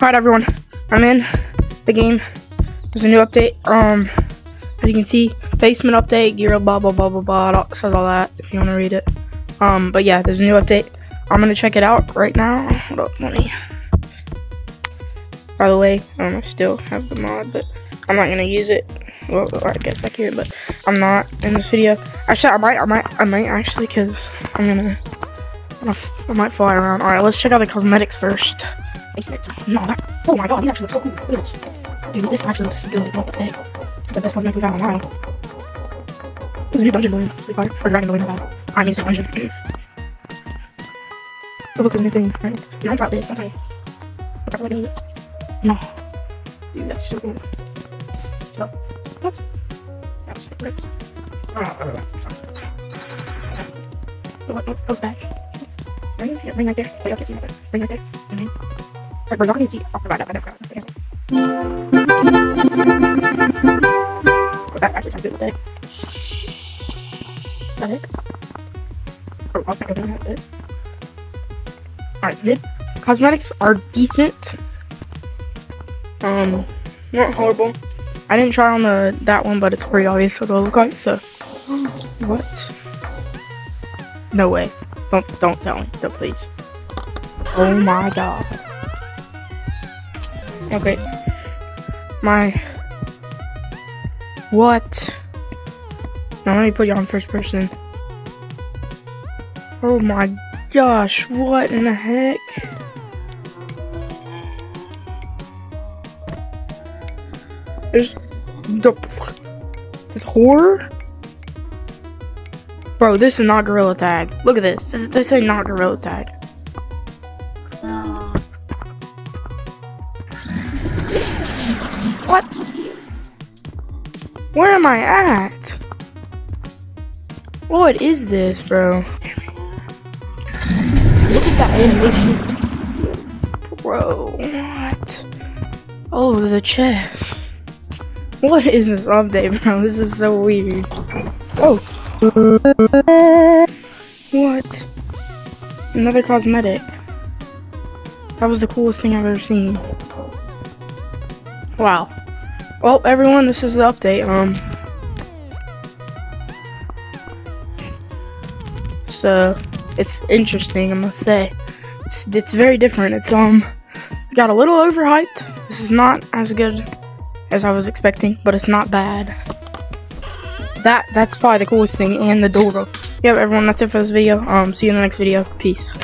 Alright everyone, I'm in the game. There's a new update. Um as you can see, basement update, gear blah blah blah blah blah says all that if you want to read it. Um but yeah, there's a new update. I'm gonna check it out right now. Hold up, let me by the way, um, I still have the mod, but I'm not gonna use it. Well, I guess I can, but I'm not in this video. Actually, I might, I might, I might actually, cause I'm gonna I might fly around. All right, let's check out the cosmetics first. Basement. No, that, oh my god, these actually look so cool. Look at this. Dude, this actually looks good. What the heck? It's the best cosmetic we've had in a while. There's a new dungeon balloon. Sweet fire. Or dragon balloon, my bad. I mean, it's a dungeon. oh, look, there's a new thing. Right? Dude, don't drop this. Don't me. Look, look at it. No. Dude, that's so cool. So, what? That was ripped. Oh, what, what goes back? Ring, yeah, ring right there. Wait, I can't see that. Ring right there. And then, sorry, bro, y'all can see. Oh, right, that's, I never forgot. Okay. That actually sounds good with that. That? Oh, I'll go down that bit. Alright, mid. Cosmetics are decent. Um, not horrible. I didn't try on the that one, but it's pretty obvious what it'll look like. So, what? No way! Don't don't tell me, no, please. Oh my god. Okay. My. What? Now let me put you on first person. Oh my gosh! What in the heck? There's the this horror. Bro, this is not Gorilla Tag. Look at this. This, this ain't not Gorilla Tag. What? Where am I at? What is this, bro? Look at that animation. Bro, what? Oh, there's a chest. What is this update, bro? This is so weird. Oh. What? Another cosmetic. That was the coolest thing I've ever seen. Wow. Well, everyone, this is the update. Um. So, it's interesting, I must say. It's, it's very different. It's, um, got a little overhyped. This is not as good as I was expecting, but it's not bad. That that's probably the coolest thing, and the door. Yep, everyone, that's it for this video. Um, see you in the next video. Peace.